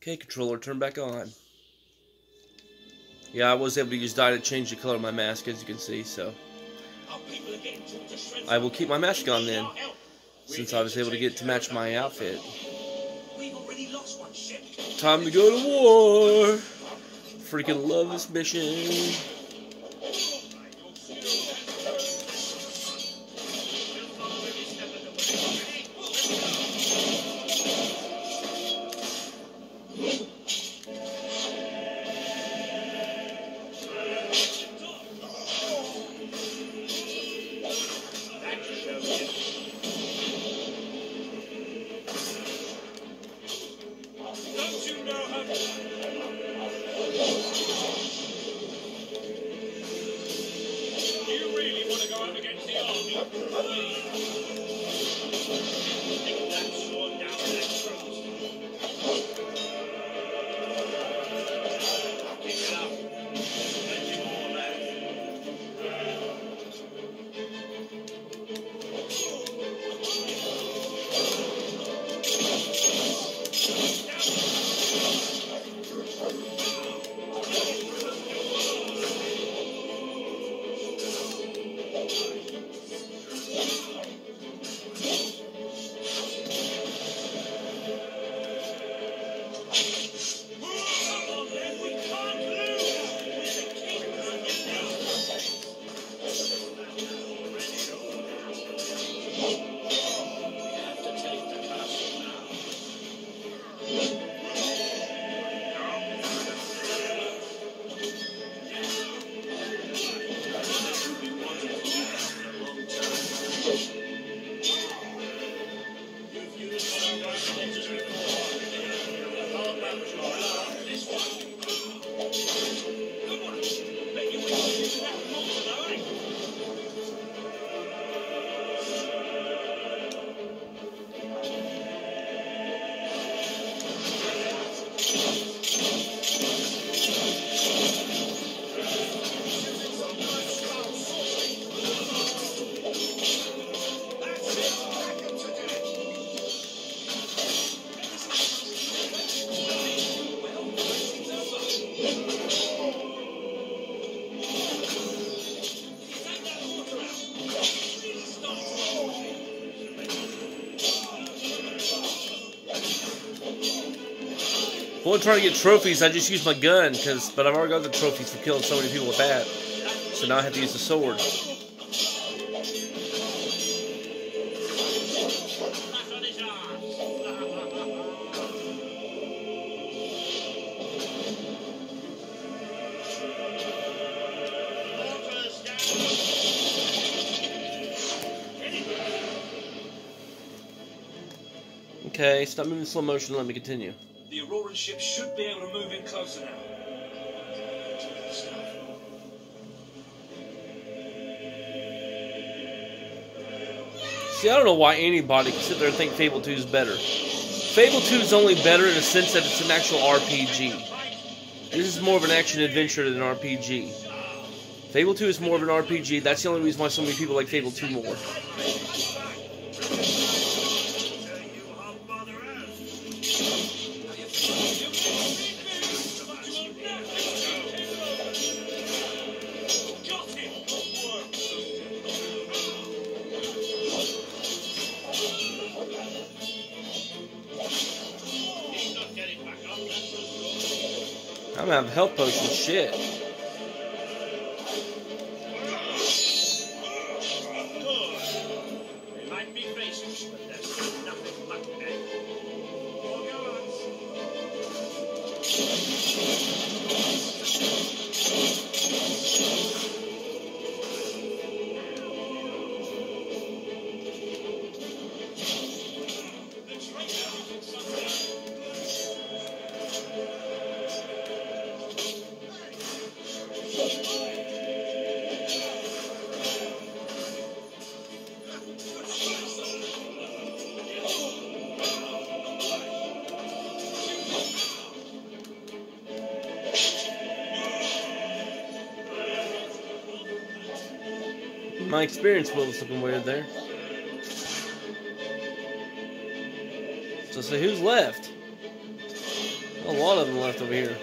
Okay, controller, turn back on. Yeah, I was able to use dye to change the color of my mask, as you can see, so... I will keep my mask on then, since I was able to get to match my outfit. Time to go to war! Freaking love this mission. Take that sword down Well, trying to get trophies, I just use my gun, cause but I've already got the trophies for killing so many people with that. So now I have to use the sword. Okay, stop moving slow motion. Let me continue. The Auroran ship should be able to move in closer now. See, I don't know why anybody can sit there and think Fable 2 is better. Fable 2 is only better in the sense that it's an actual RPG. This is more of an action adventure than an RPG. Fable 2 is more of an RPG. That's the only reason why so many people like Fable 2 more. Gonna have health potion shit. My experience wheel is looking weird there. So say who's left? A lot of them left over here.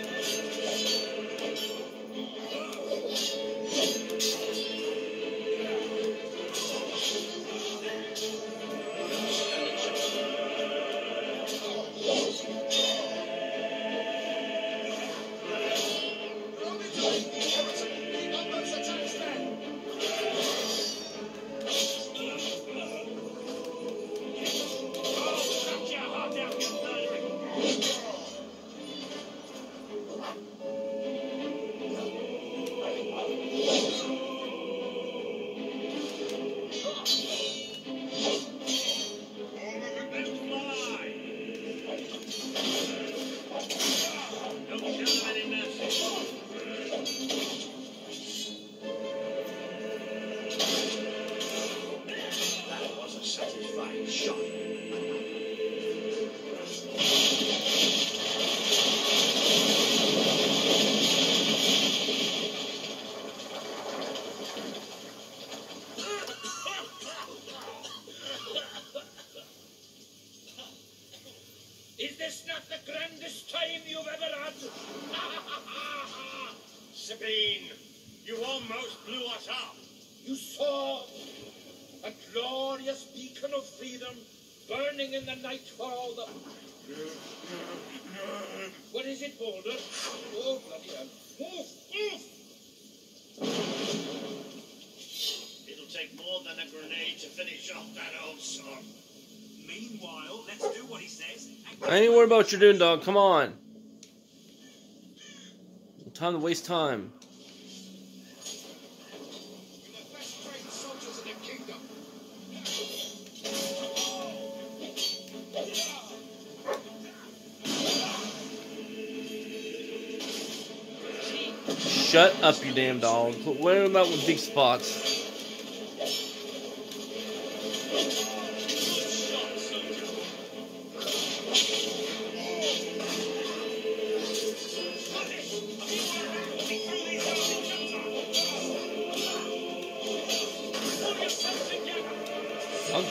Is this not the grandest time you've ever had? Sabine, you almost blew us up. You saw a glorious beacon of freedom burning in the night for all the. What is it, Walter? Oh, bloody hell. Move, move! It'll take more than a grenade to finish off that old son. Meanwhile, let's do what he says. I ain't worried about what you're doing, dog. Come on. Time to waste time. Shut up, you damn dog. Quit worrying about with big spots.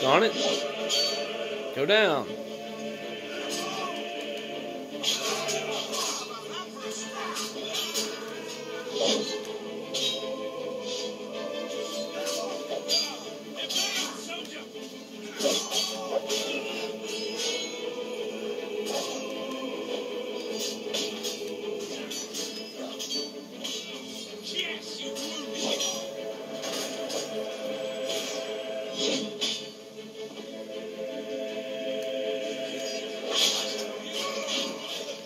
Doggone it. Go down.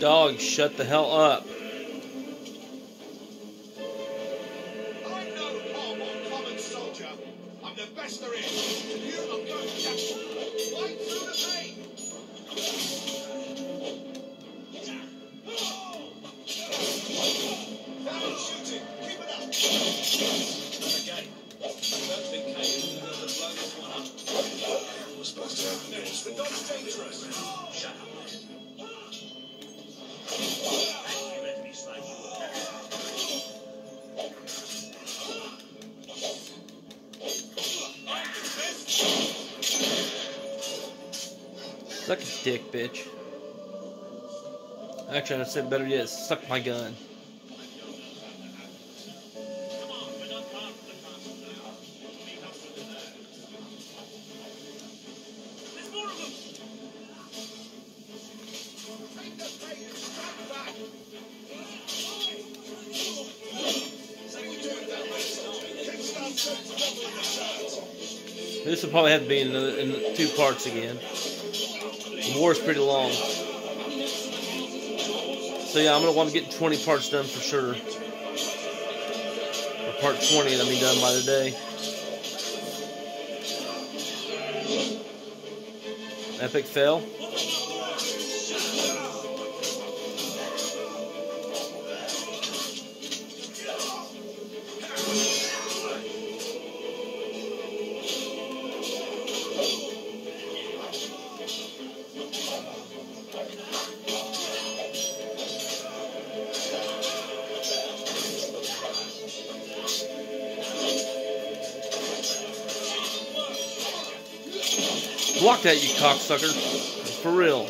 Dog, shut the hell up. Suck his dick, bitch. Actually, I said better yet, suck my gun. This will probably have to be in, the, in two parts again. The war's pretty long. So yeah, I'm gonna want to get 20 parts done for sure. Or part 20 that'll be done by the day. Epic fail. Block that, you cocksucker. For real.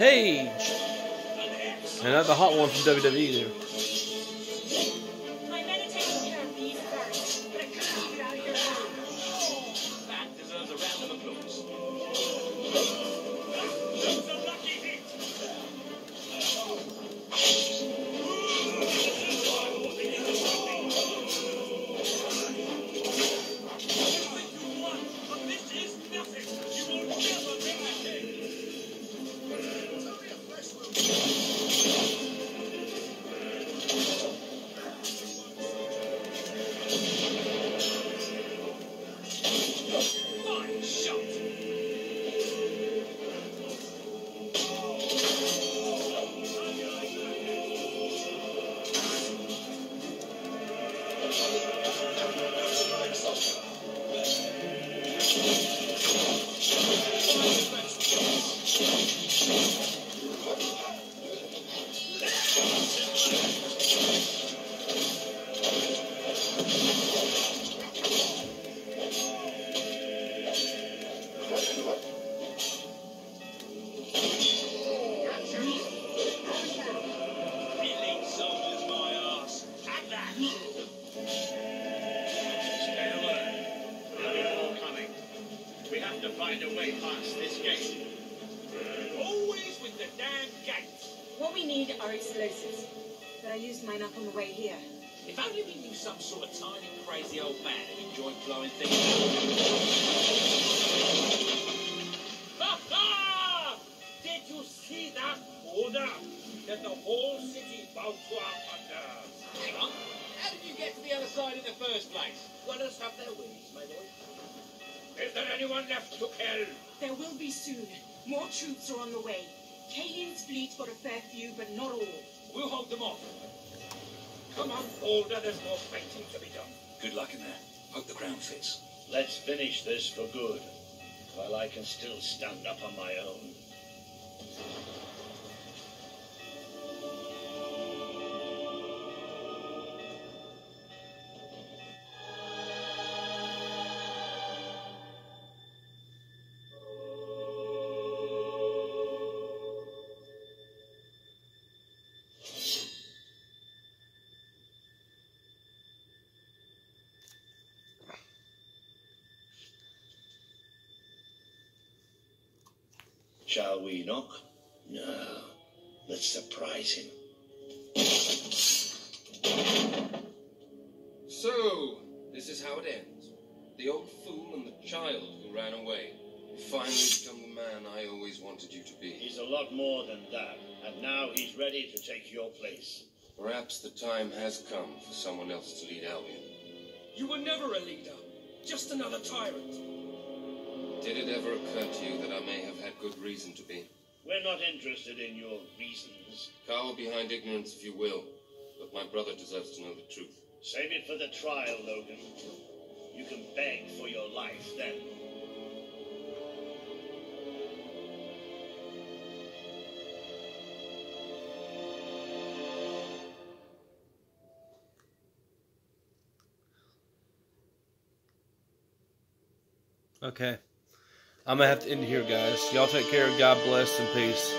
Paige. And not the hot one from WWE there. Elite soldiers, my ass. Have that. Stay alert. Be more coming. We have to find a way past this gate. Always with the damn gates. What we need are explosives. But I used mine up on the way here. If only we knew some sort of tiny, crazy old man who enjoyed blowing things up. Ha ha! Did you see that order? That the whole city bowed to our. Side in the first place? Runners have their ways, my lord. Is there anyone left to kill? There will be soon. More troops are on the way. Kalin's fleet got a fair few, but not all. We'll hold them off. Come on, Walter. There's more fighting to be done. Good luck in there. Hope the ground fits. Let's finish this for good, while I can still stand up on my own. Shall we knock? No. Let's surprise him. So, this is how it ends. The old fool and the child who ran away. You finally become the man I always wanted you to be. He's a lot more than that, and now he's ready to take your place. Perhaps the time has come for someone else to lead Albion. You were never a leader. Just another tyrant. Did it ever occur to you that I may have had good reason to be? We're not interested in your reasons. Cower behind ignorance if you will, but my brother deserves to know the truth. Save it for the trial, Logan. You can beg for your life then. Okay. I'm going to have to end here, guys. Y'all take care. God bless and peace.